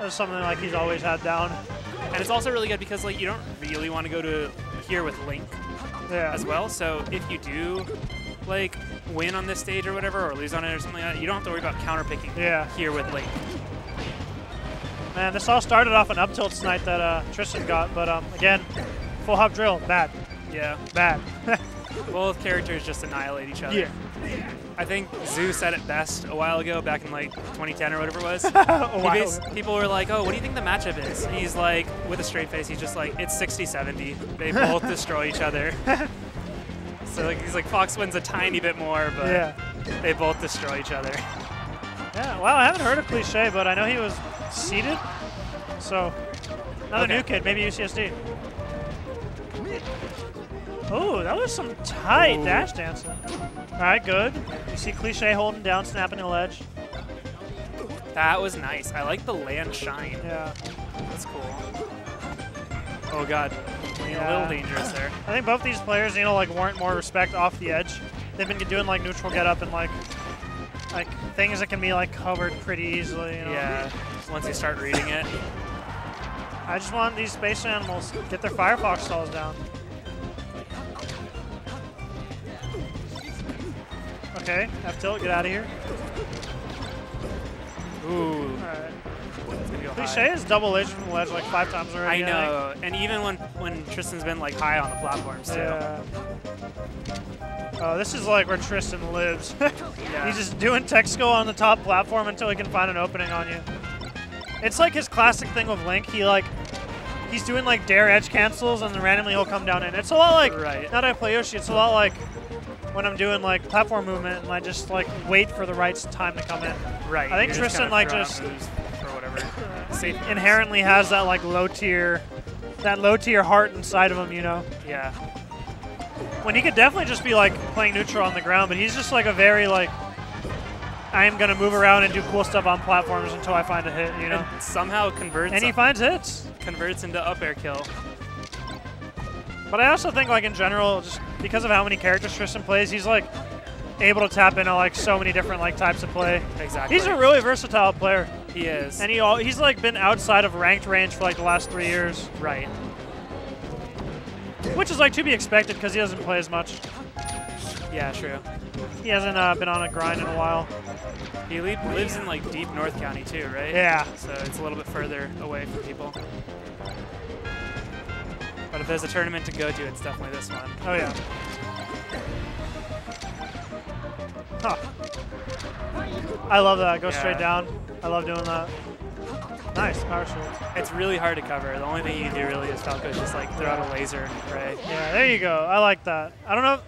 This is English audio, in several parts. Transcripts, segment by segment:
That's something like he's always had down. And it's also really good because like you don't really want to go to here with Link Yeah. as well. So if you do like win on this stage or whatever, or lose on it or something like that, you don't have to worry about counter picking Yeah. here with Link. Man, this all started off an up tilt tonight that uh, Tristan got, but um, again, full hop drill, bad, Yeah. bad. Both characters just annihilate each other. yeah. I think Zhu said it best a while ago, back in like 2010 or whatever it was. He wow. bas- people were like, oh, what do you think the matchup is? And he's like, with a straight face, he's just like, it's 60-70. They both destroy each other. so like, he's like, Fox wins a tiny bit more, but Yeah. they both destroy each other. Yeah, wow, I haven't heard of Cliche, but I know he was seeded. So, another Okay. new kid, maybe UCSD. Oh, that was some tight dash dancing. All right, good. You see Cliche holding down, snapping the ledge. That was nice. I like the land shine. Yeah. That's cool. Oh god, Playing a little dangerous there. I think both these players you know, like warrant more respect off the edge. They've been doing like neutral get up and like like things that can be like covered pretty easily. You know? Yeah, once you start reading it. I just want these space animals to get their Firefox stalls down. Okay, F tilt, get out of here. Ooh, go Cliche is double edged from the ledge like five times already. I know, and even when when Tristan's been like high on the platforms too. Yeah. Oh, this is like where Tristan lives. Yeah. He's just doing Texco on the top platform until he can find an opening on you. It's like his classic thing with Link. He like he's doing like dare edge cancels and then randomly he'll come down in. It's a lot like Right. now that I play Yoshi, it's a lot like when I'm doing like platform movement and I just like wait for the right time to come in. Right. I think Tristan, like, just- or whatever. Inherently has that like low tier that low tier heart inside of him, you know. Yeah. When he could definitely just be like playing neutral on the ground, but he's just like a very like I am gonna move around and do cool stuff on platforms until I find a hit, you know. And somehow converts And he finds hits. converts into up air kill. But I also think like in general, just because of how many characters Tristan plays, he's like able to tap into like so many different like types of play. Exactly. He's a really versatile player, he is. and he all, he's like been outside of ranked range for like the last three years, right. which is like to be expected because he doesn't play as much. Yeah, true. He hasn't uh, been on a grind in a while. He li- lives in like deep North County too, right? Yeah. So it's a little bit further away from people. But if there's a tournament to go to, it's definitely this one. Oh yeah. Huh. I love that. Go straight down. I love doing that. Nice power shield. It's really hard to cover. The only thing you can do really is Falco just like throw out a laser and pray. Yeah, there you go. I like that. I don't know.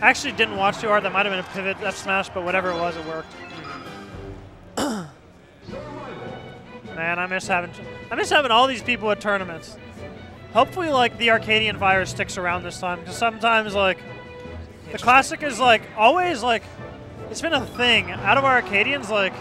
I actually didn't watch too hard. That might have been a pivot F smash, but whatever it was, it worked. Mm-hmm. Man, I miss having I miss having all these people at tournaments. Hopefully, like the Arcadian virus sticks around this time because sometimes like the classic is like always like it's been a thing out of our Arcadians like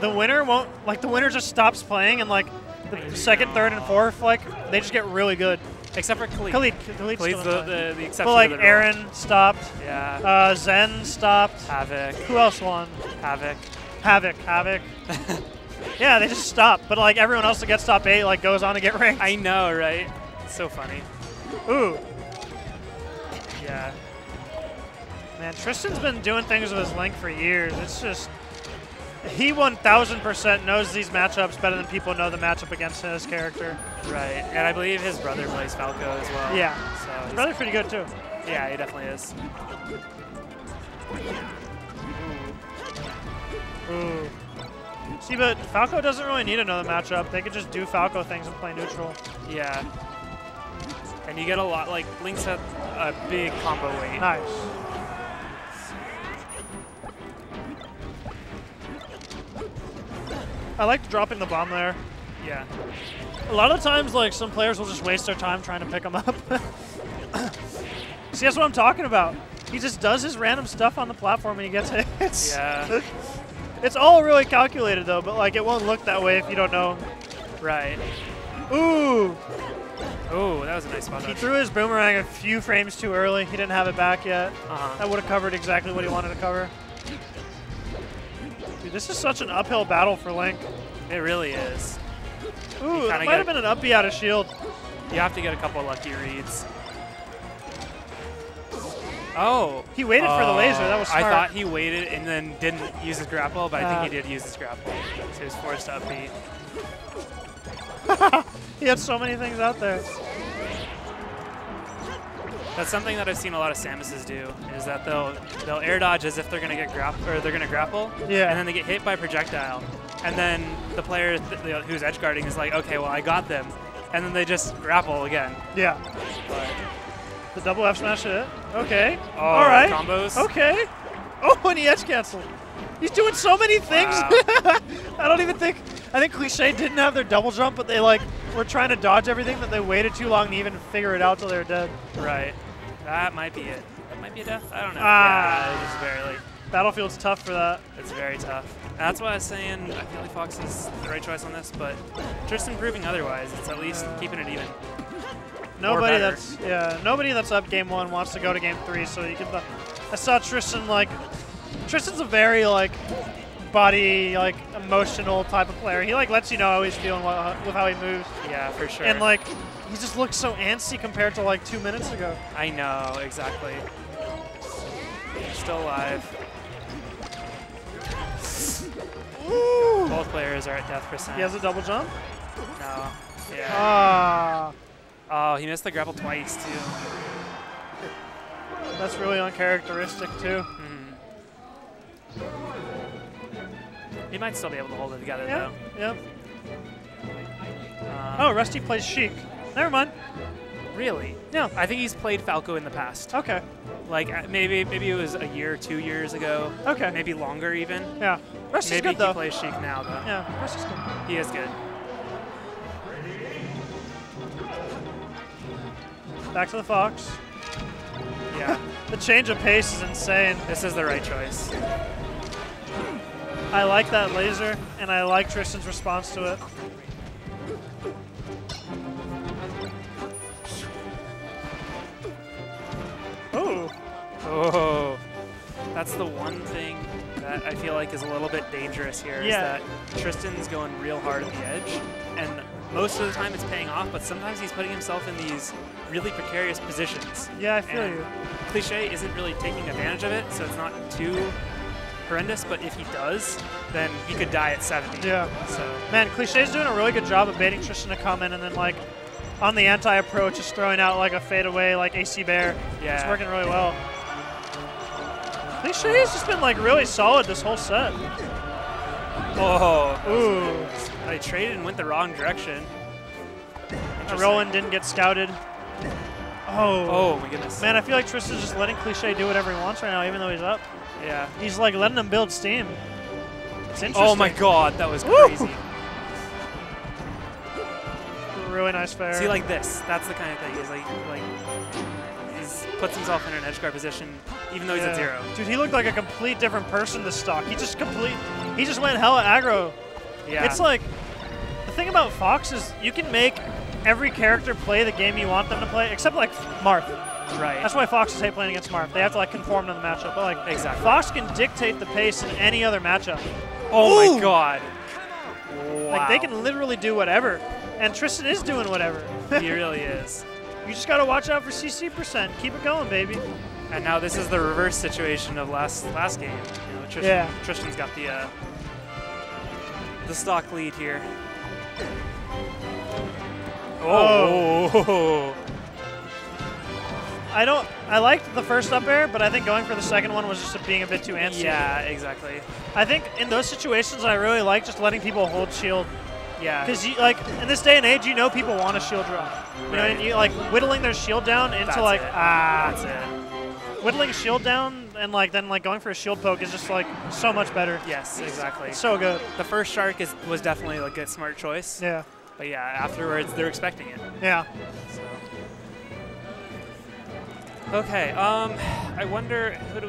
the winner won't like the winner just stops playing and like the second, third, and fourth like they just get really good. Except for Khalid. Khalid, Khalid's Khalid's the, the, the exception But like. Aaron stopped, Yeah. uh, Zen stopped. Havoc. Who else won? Havoc. Havoc, Havoc. yeah, they just stop. But like everyone else that gets top eight, like goes on to get ranked. I know, right? So funny. Ooh, Yeah. man, Tristan's been doing things with his Link for years. It's just he 1,000% knows these matchups better than people know the matchup against his character. Right. And I believe his brother plays Falco as well. Yeah, So his brother's pretty good too. Yeah, he definitely is. Ooh. See, but Falco doesn't really need another matchup. They could just do Falco things and play neutral. Yeah. And you get a lot, like, Link's have a big combo weight. Nice. I like dropping the bomb there. Yeah. A lot of times, like some players will just waste their time trying to pick them up. See, that's what I'm talking about. He just does his random stuff on the platform and he gets hits. Yeah. It's all really calculated though, but like it won't look that way if you don't know. right. Ooh, Oh, that was a nice spot he threw his boomerang a few frames too early. He didn't have it back yet. Uh-huh. That would have covered exactly what he wanted to cover. Dude, this is such an uphill battle for Link. It really is. Ooh, that might have been an up out of shield. You have to get a couple lucky reads. Oh. He waited for the laser. That was I thought he waited and then didn't use his grapple, but I Uh. think he did use his grapple. So he was forced to up B. He had so many things out there. That's something that I've seen a lot of Samuses do, is that they'll they'll air dodge as if they're gonna get grapple or they're gonna grapple, Yeah. and then they get hit by a projectile, and then the player th- the- who's edge guarding is like, okay, well I got them, and then they just grapple again. Yeah. But, The double F smash it. Okay. oh, All right. combos. Okay. Oh, and he edge canceled. He's doing so many things. Wow. I don't even think. I think Cliche didn't have their double jump, but they like were trying to dodge everything that they waited too long to even figure it out till they're dead. Right. That might be it. That might be a death. I don't know. Ah. Yeah, just barely. Battlefield's tough for that. It's very tough. That's why I was saying I feel like Fox is the right choice on this, but Tristan proving otherwise. It's at least keeping it even. Nobody that's yeah. Nobody that's up game one wants to go to game three. So you can. I saw Tristan like. Tristan's a very like body like emotional type of player. He like lets you know how he's feeling with how he moves, Yeah, for sure. and like he just looks so antsy compared to like two minutes ago. I know, exactly. Still alive. Ooh. Both players are at death percent. He has a double jump. No. Yeah. Ah, oh, he missed the grapple twice, too. that's really uncharacteristic too. Mhm. He might still be able to hold it together, Yeah, yeah. though. Um, Oh, Rusty plays Sheik. Never mind. really? Yeah. I think he's played Falco in the past. Okay. Like uh, maybe maybe it was a year, two years ago. Okay. Maybe longer even. Yeah. Rusty's maybe good he though. plays Sheik now though. Yeah, Rusty's good. He is good. Back to the Fox. Yeah. The change of pace is insane. this is the right choice. I like that laser, and I like Tristan's response to it. Ooh. Oh. That's the one thing that I feel like is a little bit dangerous here. Is Yeah. that Tristan's going real hard at the edge, and most of the time it's paying off, but sometimes he's putting himself in these really precarious positions. Yeah, I feel And you. Cliche isn't really taking advantage of it, so it's not too horrendous. But if he does, then he could die at 70. Yeah. So Man, Cliché's doing a really good job of baiting Tristan to come in and then, like, on the anti-approach, just throwing out, like, a fadeaway, like, AC bair. Yeah. It's working really well. Cliché's just been, like, really solid this whole set. oh, Ooh. I traded and went the wrong direction. Rowan didn't get scouted. Oh. Oh my goodness. Man, I feel like Tristan's just letting Cliche do whatever he wants right now, even though he's up. Yeah. He's like letting him build steam. It's oh interesting. Oh my god, that was Woo! crazy. Really nice fair. See, like this. That's the kind of thing. He's like, like, he's puts himself in an edge guard position, even though he's Yeah. at zero. Dude, he looked like a complete different person this stock. He just complete. He just went hella aggro. Yeah. It's like the thing about Fox is you can make every character play the game you want them to play, except like Marth. right. That's why Fox is hate playing against Marth. They have to like conform to the matchup. But like Exactly. Fox can dictate the pace in any other matchup. oh Ooh! my god. Wow. Like they can literally do whatever. And Tristan is doing whatever. he really is. You just gotta watch out for CC percent. Keep it going, baby. And now this is the reverse situation of last last game. You know, Tristan, Yeah. Tristan's got the uh, the stock lead here. Oh. I don't. I liked the first up air, but I think going for the second one was just being a bit too antsy. Yeah, exactly. I think in those situations, I really like just letting people hold shield Yeah. because you like in this day and age, you know people want a shield drop. You know, and you like whittling their shield down into That's like it. ah, That's it. whittling shield down and like then like going for a shield poke is just like so much better. Yes, exactly. It's so good. The first shark is was definitely like a smart choice. Yeah. But yeah, afterwards they're expecting it. Yeah. So. Okay. Um, I wonder who do